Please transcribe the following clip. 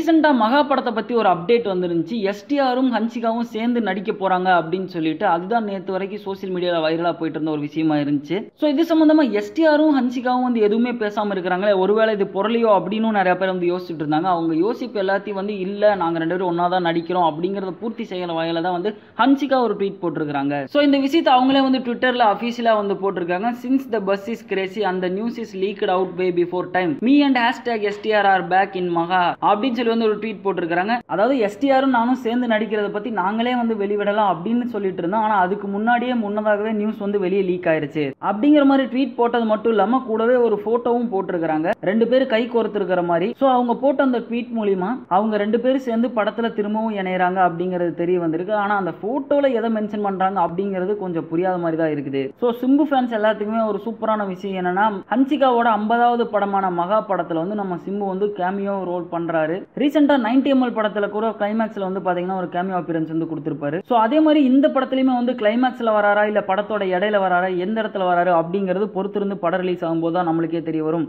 ரீசெண்டாக மகா படத்தை பற்றி ஒரு அப்டேட் வந்துருந்துச்சு. எஸ்டிஆரும் ஹன்சிகாவும் சேர்ந்து நடிக்க போறாங்க அப்படின்னு சொல்லிட்டு அதுதான் நேத்து வரைக்கும் சோசியல் மீடியால வைரலா போயிட்டு இருந்த ஒரு விஷயமா இருந்துச்சு. ஸோ இது சம்மந்தமாக எஸ்டிஆரும் ஹன்சிகாவும் வந்து எதுவுமே பேசாம இருக்கிறாங்களே ஒருவேளை இது பொருளையோ அப்படின்னு நிறைய பேர் வந்து யோசிச்சுட்டு இருந்தாங்க. அவங்க யோசிப்பு எல்லாத்தையும் வந்து இல்ல நாங்க ரெண்டு பேரும் ஒன்றா தான் நடிக்கிறோம் அப்படிங்கிறத பூர்த்தி செய்யற வகையில தான் வந்து ஹன்சிகா ஒரு ட்வீட் போட்டிருக்காங்க ஸோ இந்த விஷயத்தை அவங்களே வந்து ட்விட்டர்ல அஃபீஷியலாக வந்து போட்டிருக்காங்க. Since the buzz is crazy அந்த news is leaked out way before time me and hashtag STR are back in மகா அப்படின்னு சொல்லி வந்து ஒரு ட்வீட் போட்டிருக்காங்க அதாவது எஸ்டிஆரும் நானும் சேர்ந்து நடிக்கிறத பத்தி நாங்களே வந்து வெளிவிடலாம் அப்படின்னு சொல்லிட்டு இருந்தோம். ஆனா அதுக்கு முன்னாடியே முன்னதாகவே நியூஸ் வந்து வெளியே லீக் ஆயிருச்சு. அப்படிங்கிற மாதிரி ட்வீட் போட்டது மட்டும் இல்லாம கூடவே ஒரு போட்டோவும் போட்டிருக்காங்க ரெண்டு பேரும் கை கோர்த்துருக்கிற மாதிரி. ஸோ அவங்க போட்ட அந்த ட்வீட் மூலியமா அவங்க ரெண்டு பேரும் சேர்ந்து படத்துல திரும்பவும் இணையறாங்க அப்படிங்கிறது தெரிய வந்திருக்கு. ஆனா அந்த போட்டோல எதை மென்ஷன் பண்றாங்க அப்படிங்கிறது கொஞ்சம் புரியாத மாதிரி தான் இருக்குது. ஸோ சிம்பு ஃபேன்ஸ் எல்லாத்துக்குமே ஒரு சூப்பரான விஷயம் என்னன்னா ஹன்சிகாவோட ஐம்பதாவது படமான மகா படத்துல வந்து நம்ம சிம்பு வந்து கேமியோ ரோல் பண்றாரு. ரீசெண்டாக நைன்டி எம்எல் படத்தில் கூட கிளைமேக்ஸில் வந்து பார்த்தீங்கன்னா ஒரு கேமியோ அப்பியரன்ஸ் வந்து கொடுத்துருப்பாரு. ஸோ அதே மாதிரி இந்த படத்துலையுமே வந்து கிளைமேக்ஸில் வராரா இல்லை படத்தோட இடையில வராரா எந்த இடத்துல வராரு அப்படிங்கிறது பொறுத்திருந்து படம் ரிலீஸ் ஆகும்போது தான் நம்மளுக்கே தெரிய வரும்.